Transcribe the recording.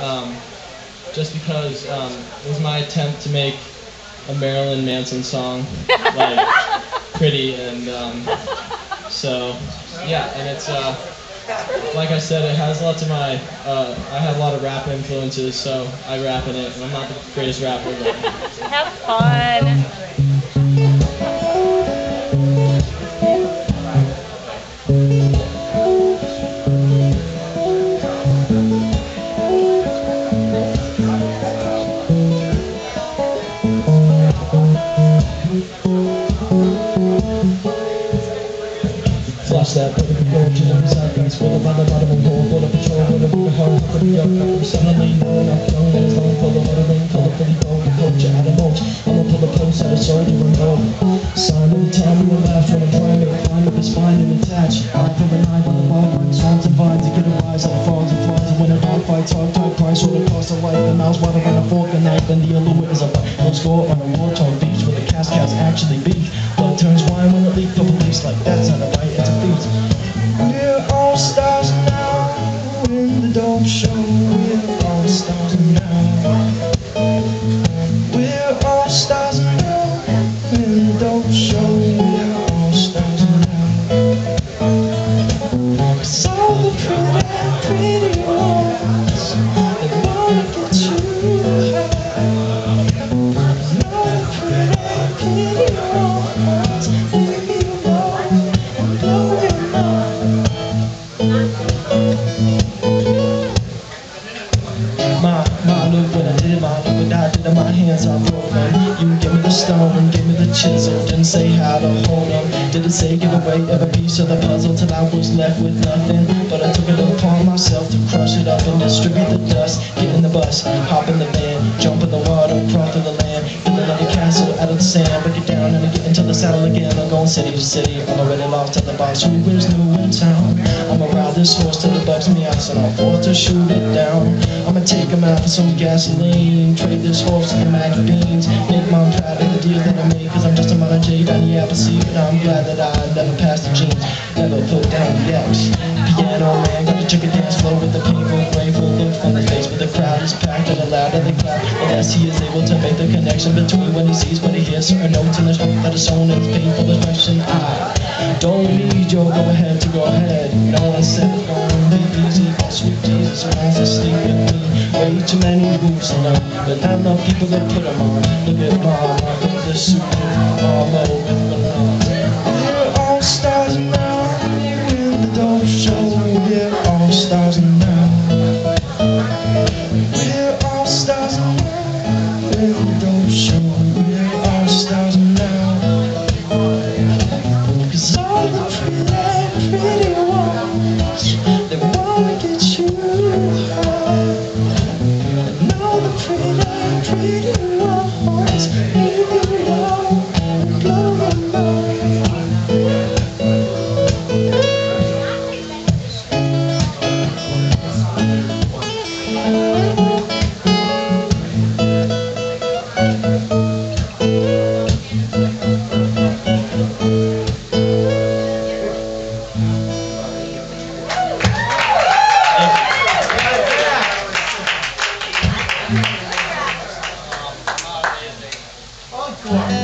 um, just because um, it was my attempt to make a Marilyn Manson song like pretty and um, so yeah, and it's uh, like I said, it has lots of my uh, I have a lot of rap influences, so I rap in it, and I'm not the greatest rapper, but Have fun. That, put the gold to the sideways, full of other bottom and gold, full of patrol, full of the hard, full of the young, I'm suddenly known, I'm young, and long, full of other rain, full of fully gold, coach, out of mulch, I'ma pull a post out of shoulder and go. Sign of the time you laugh when I'm trying to climb up his spine and attach. Eye for the knife on the ball, run swans and vines, to get a rise like frogs and flies, and when a dog fights, hard type price, what it costs of life, the mouse water on a fork and knife, and the allure is a. No score on a war-torn beach where the cast cats actually beef. Turns wine when it leaks up a like that's not a right, it's a feast. We're all stars now in the dope show. The stone, give me the chisel, didn't say how to hold them. Didn't say give away every piece of the puzzle till I was left with nothing. But I took it upon myself to crush it up and distribute the dust. Get in the bus, hop in the van, jump in the water, crawl through the land. Build another castle out of the sand, break it down and I get into the saddle again. I'm going city to city, I'm already lost at the box. Who is new in town? This horse till it bugs me out, and I'll force to shoot it down. I'ma take him out for some gasoline, trade this horse for Mac beans. Make mom proud of the deal that I made, cause I'm just a modern J down the Appleseed. And I'm glad that I never passed the jeans, never put down the X. Piano man, got a chicken dance floor with the people, grateful look on the face, but the crowd is packed and the louder they clap. And as he is able to make the connection between what he sees, what he hears, certain notes in the script that is shown in his painful expression. I don't need your go ahead to go ahead. No one said it's gonna be easy, sweet Jesus wants to sleep with me. Way too many moves alone, but not enough people that put them on. Look at mom, I suit, mom, with pretty ones They wanna get you. the pretty, pretty ones Need your Encore.